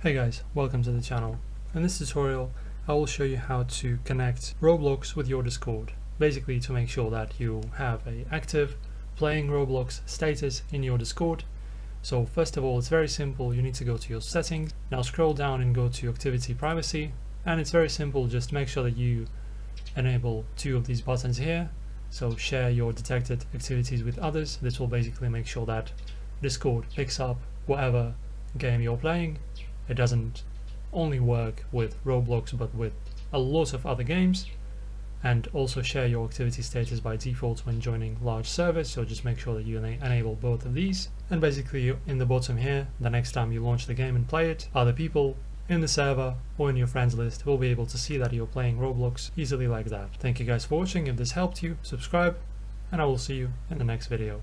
Hey guys, welcome to the channel. In this tutorial I will show you how to connect Roblox with your Discord. Basically to make sure that you have a active playing Roblox status in your Discord. So first of all it's very simple, you need to go to your settings, now scroll down and go to activity privacy and it's very simple, just make sure that you enable two of these buttons here. So share your detected activities with others, this will basically make sure that Discord picks up whatever game you're playing it doesn't only work with Roblox but with a lot of other games and also share your activity status by default when joining large servers so just make sure that you enable both of these and basically in the bottom here the next time you launch the game and play it other people in the server or in your friends list will be able to see that you're playing Roblox easily like that. Thank you guys for watching, if this helped you subscribe and I will see you in the next video.